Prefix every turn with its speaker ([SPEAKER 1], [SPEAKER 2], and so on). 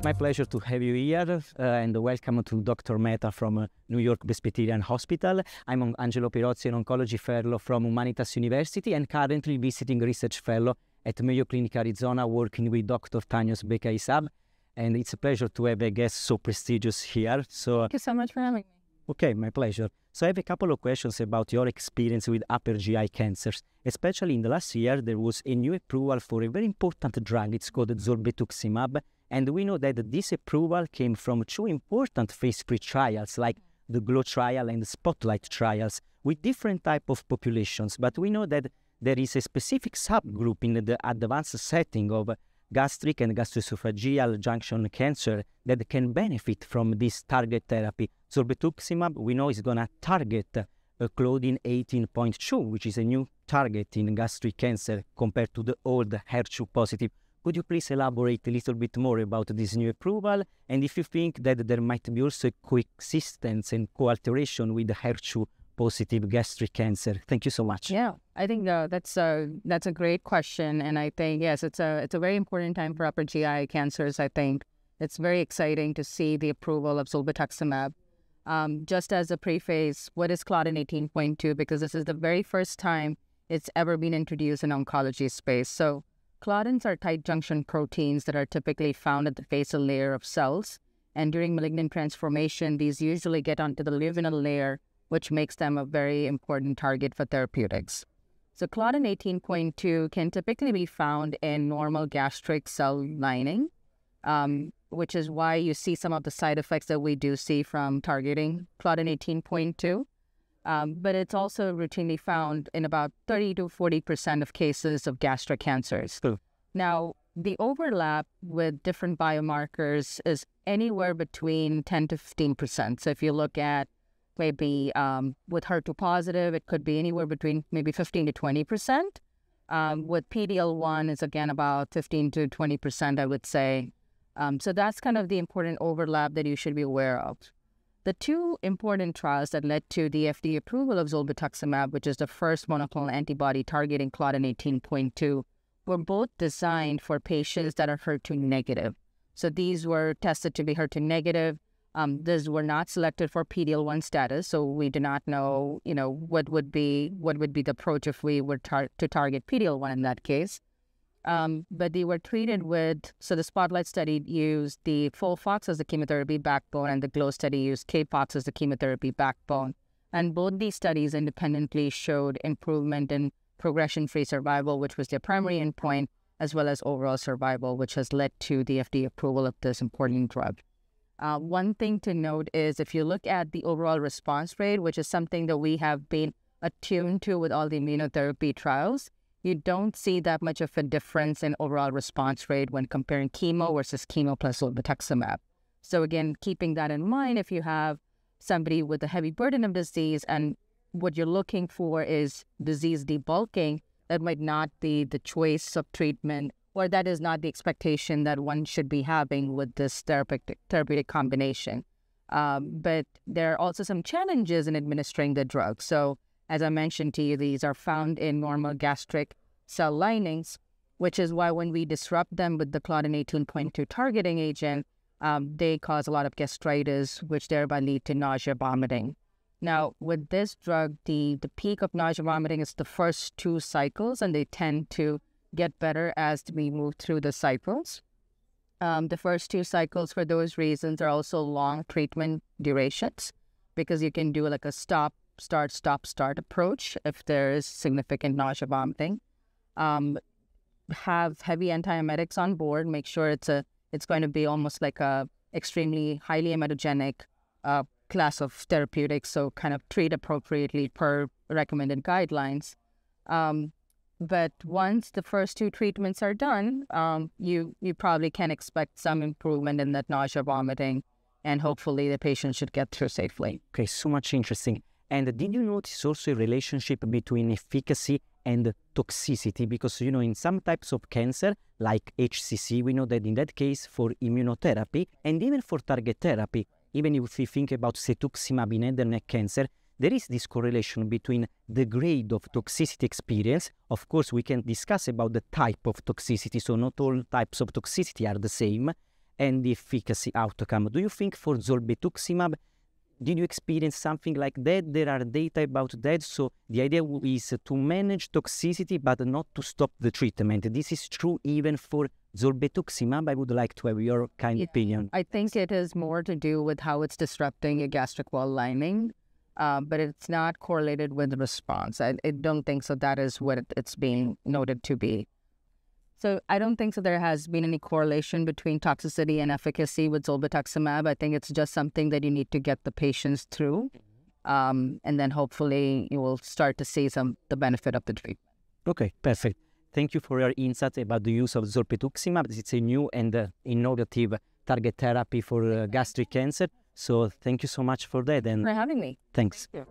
[SPEAKER 1] It's my pleasure to have you here uh, and welcome to Dr. Mehta from uh, New York Presbyterian Hospital. I'm Angelo Pirozzi, an oncology fellow from Humanitas University and currently visiting research fellow at Mayo Clinic Arizona working with Dr. Tanios Bekaii-Saab. And it's a pleasure to have a guest so prestigious here. So
[SPEAKER 2] Thank you so much for having me.
[SPEAKER 1] Okay, my pleasure. So I have a couple of questions about your experience with upper GI cancers. Especially in the last year, there was a new approval for a very important drug. It's called zolbetuximab. And we know that this approval came from two important phase 3 trials, like the GLOW trial and the SPOTLIGHT trials, with different type of populations. But we know that there is a specific subgroup in the advanced setting of gastric and gastroesophageal junction cancer that can benefit from this target therapy. Zolbetuximab, we know, is going to target uh, Claudin 18.2, which is a new target in gastric cancer compared to the old HER2 positive. Could you please elaborate a little bit more about this new approval and if you think that there might be also coexistence and co-alteration with the HER2 positive gastric cancer? Thank you so much.
[SPEAKER 2] Yeah, I think uh, that's a that's a great question, and I think yes, it's a it's a very important time for upper GI cancers. I think it's very exciting to see the approval of zolbetuximab. Um, just as a preface, what is Claudin 18.2? Because this is the very first time it's ever been introduced in oncology space. So Claudins are tight junction proteins that are typically found at the basal layer of cells. And during malignant transformation, these usually get onto the luminal layer, which makes them a very important target for therapeutics. So Claudin 18.2 can typically be found in normal gastric cell lining, um, which is why you see some of the side effects that we do see from targeting Claudin 18.2. Um, but it's also routinely found in about 30 to 40% of cases of gastric cancers. Now, the overlap with different biomarkers is anywhere between 10 to 15%. So if you look at maybe um, with HER2 positive, it could be anywhere between maybe 15 to 20%. Um, with PD-L1, is again about 15 to 20%, I would say. Um, so that's kind of the important overlap that you should be aware of. The two important trials that led to the FDA approval of zolbetuximab, which is the first monoclonal antibody targeting Claudin 18.2, were both designed for patients that are HER2 negative. So these were tested to be HER2 negative. Um, these were not selected for PD-L1 status, so we do not know, you know, what would be what would be the approach if we were tar- to target PD-L1 in that case. Um, but they were treated with, so the Spotlight study used the full FOLFOX as the chemotherapy backbone, and the GLOW study used CAPOX as the chemotherapy backbone. And both these studies independently showed improvement in progression free survival, which was their primary endpoint, as well as overall survival, which has led to the FDA approval of this important drug. Uh, one thing to note is if you look at the overall response rate, which is something that we have been attuned to with all the immunotherapy trials, you don't see that much of a difference in overall response rate when comparing chemo versus chemo plus zolbetuximab. So again, keeping that in mind, if you have somebody with a heavy burden of disease and what you're looking for is disease debulking, that might not be the choice of treatment, or that is not the expectation that one should be having with this therapeutic, therapeutic combination. Um, but there are also some challenges in administering the drug. So as I mentioned to you, these are found in normal gastric cell linings, which is why when we disrupt them with the Claudin 18.2 targeting agent, um, they cause a lot of gastritis, which thereby lead to nausea, vomiting. Now, with this drug, the, the peak of nausea, vomiting is the first two cycles, and they tend to get better as we move through the cycles. Um, the first two cycles, for those reasons, are also long treatment durations because you can do like a stop start, stop, start approach if there is significant nausea, vomiting. Um, have heavy antiemetics on board. Make sure it's a it's going to be almost like a extremely highly emetogenic uh, class of therapeutics. So kind of treat appropriately per recommended guidelines. Um, but once the first two treatments are done, um, you you probably can expect some improvement in that nausea, vomiting, and hopefully the patient should get through safely.
[SPEAKER 1] Okay, so much interesting. And did you notice also a relationship between efficacy and toxicity? Because, you know, in some types of cancer, like HCC, we know that in that case, for immunotherapy and even for target therapy, even if we think about cetuximab in head and neck cancer, there is this correlation between the grade of toxicity experience. Of course, we can discuss about the type of toxicity, so not all types of toxicity are the same, and the efficacy outcome. Do you think for zolbetuximab, did you experience something like that? There are data about that. So the idea is to manage toxicity, but not to stop the treatment. This is true even for zolbetuximab. I would like to have your kind
[SPEAKER 2] Yeah.
[SPEAKER 1] opinion.
[SPEAKER 2] I think it has more to do with how it's disrupting your gastric wall lining, uh, but it's not correlated with the response. I, I don't think so. That is what it's being noted to be. So I don't think so. There has been any correlation between toxicity and efficacy with zolbetuximab. I think it's just something that you need to get the patients through, um, and then hopefully you will start to see some the benefit of the treatment.
[SPEAKER 1] Okay, perfect. Thank you for your insight about the use of zolbetuximab. It's a new and uh, innovative target therapy for uh, gastric cancer. So thank you so much for that and
[SPEAKER 2] For having me.
[SPEAKER 1] thanks.
[SPEAKER 2] Thank.